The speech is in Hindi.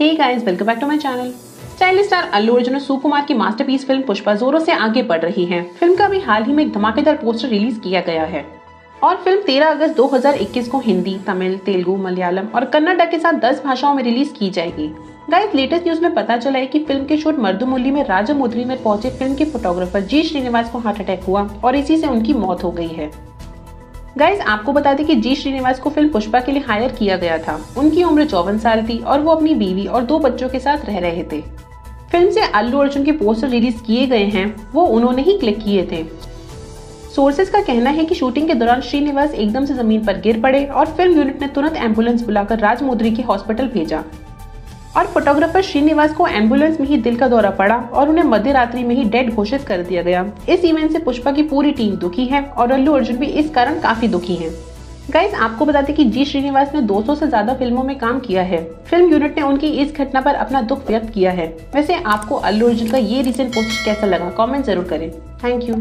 Hey guys welcome back to my channel stylish star Allu Arjun और सुकुमार की मास्टरपीस फ़िल्म पुष्पा जोरों से आगे बढ़ रही है। फ़िल्म का भी हाल ही में एक धमाकेदार पोस्टर रिलीज़ किया गया है। और फ़िल्म 13 अगस्त 2021 को हिंदी, तमिल, तेलुगु, मलयालम और कन्नड़ा के साथ 10 भाषाओं में रिलीज़ की जाएगी। गाइस लेटेस्ट न्यूज़ में पता चला है कि फ़िल्म के शूट मर्दुमुल्ली में राजमुद्री में पहुँचे फ़िल्म के फोटोग्राफर जी श्रीनिवास को हार्ट अटैक हुआ और इसी से उनकी मौत हो गई है। गाइज़ आपको बता दें कि जी श्रीनिवास को फ़िल्म पुष्पा के लिए हायर किया गया था। उनकी उम्र चौवन साल थी और वो अपनी बीवी और दो बच्चों के साथ रह रहे थे। फ़िल्म से अल्लू अर्जुन के पोस्टर रिलीज़ किए गए हैं, वो उन्होंने ही क्लिक किए थे। सोर्सेज का कहना है कि शूटिंग के दौरान श्रीनिवास एकदम से ज़मीन पर गिर पड़े और फ़िल्म यूनिट ने तुरंत एंबुलेंस बुलाकर राजमुद्री के हॉस्पिटल भेजा। और फोटोग्राफर श्रीनिवास को एंबुलेंस में ही दिल का दौरा पड़ा और उन्हें मध्य रात्रि में ही डेड घोषित कर दिया गया। इस इवेंट से पुष्पा की पूरी टीम दुखी है और अल्लू अर्जुन भी इस कारण काफ़ी दुखी है। गाइस आपको बताते कि जी श्रीनिवास ने 200 से ज़्यादा फ़िल्मों में काम किया है। फ़िल्म यूनिट ने उनकी इस घटना पर अपना दुख व्यक्त किया है। वैसे आपको अल्लू अर्जुन का ये रिसेंट पोस्ट कैसा लगा? कमेंट ज़रूर करें। Thank you